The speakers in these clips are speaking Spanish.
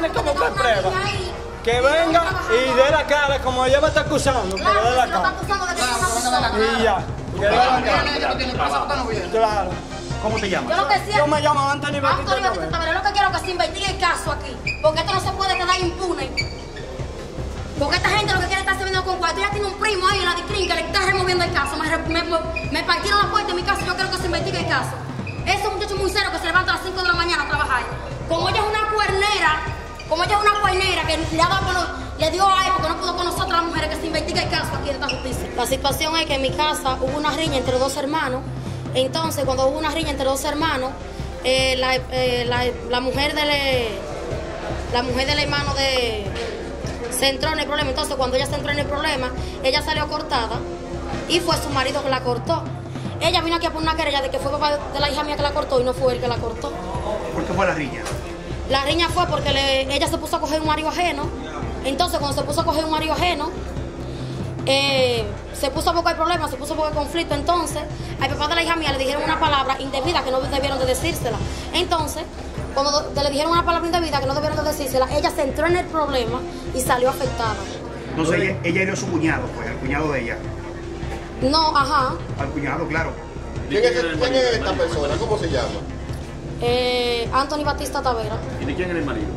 tiene que buscar pruebas. Que venga y dé la cara como ella me está acusando, que dé la cara. Y ya. Que dé la cara. Claro. ¿Cómo te llamas? Yo lo que sí Yo me llamo Anthony Anthony Batista Batista Tavera. Lo que quiero es que se investigue el caso aquí. Porque esto no se puede quedar impune. Porque esta gente lo que quiere es estarse viendo con cuarto. Ella tiene un primo ahí en la discrin que le está removiendo el caso. Me, me, me partieron la puerta en mi casa. Yo quiero que se investigue el caso. Muchacho como ella es una cuernera que le, ha dado con los- le dio a él porque no pudo con nosotras las mujeres que se investigue el caso aquí en esta justicia. La situación es que en mi casa hubo una riña entre dos hermanos. Entonces, cuando hubo una riña entre dos hermanos, eh, la, eh, la- la mujer del la mujer del hermano de se entró en el problema. Entonces, cuando ella se entró en el problema, ella salió cortada y fue su marido que la cortó. Ella vino aquí a poner una querella de que fue papá de la hija mía que la cortó y no fue él que la cortó. ¿Por qué fue la riña? La riña fue porque le- ella se puso a coger un marido ajeno. Entonces, cuando se puso a coger un marido ajeno, eh, se puso a buscar problemas, se puso a buscar conflicto. Entonces, al papá de la hija mía le dijeron una palabra indebida que no debieron de decírsela. Entonces, cuando do- le dijeron una palabra indebida que no debieron de decírsela, ella se entró en el problema y salió afectada. Entonces ella, ella hirió a su cuñado, pues, al cuñado de ella. No, ajá. Al cuñado, claro. ¿Quién es, quién es esta persona? ¿Cómo se llama? Eh, Anthony Batista Tavera, ¿Y de quién era el marido?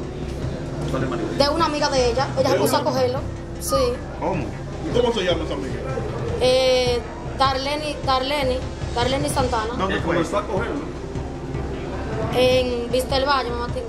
¿Cuál es el marido? de una amiga de ella. Ella se puso a cogerlo. Sí. ¿Cómo? ¿Cómo se llama esa amiga? Eh, Darlene, Darlene, Darlene Santana. ¿Dónde fue? comenzó a cogerlo. En Vista del Valle, mamá tengo.